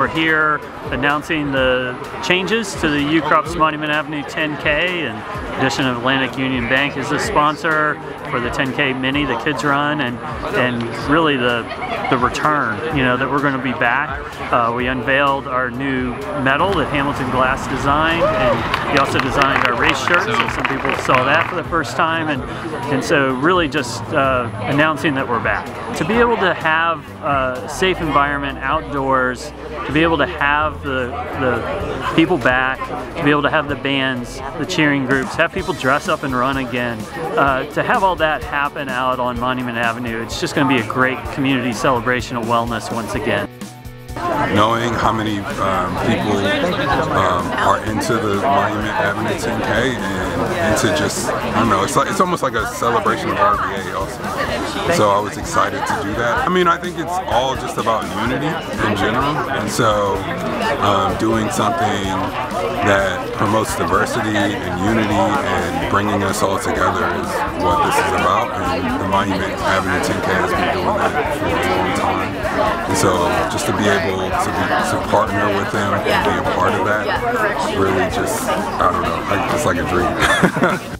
We're here announcing the changes to the Ukrop's Monument Avenue 10K and addition of Atlantic Union Bank is a sponsor for the 10K Mini the kids run and and really the the return you know that we're going to be back. Uh, we unveiled our new medal that Hamilton Glass designed and he also designed our race shirts so some people saw that for the first time and and so really just uh, announcing that we're back. To be able to have a safe environment outdoors to be able to have the, the people back, to be able to have the bands, the cheering groups, have people dress up and run again, uh, to have all that happen out on Monument Avenue, it's just going to be a great community celebration of wellness once again knowing how many um, people um, are into the Monument Avenue 10K and into just, I don't know, it's, like, it's almost like a celebration of RVA also. So I was excited to do that. I mean, I think it's all just about unity in general. And so um, doing something that promotes diversity and unity and bringing us all together is what this is about. And the Monument Avenue 10K has been doing that for a long time. And so just to be able to, be, to partner with them and be a part of that really just, I don't know, it's like a dream.